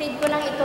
Feed ko lang ito.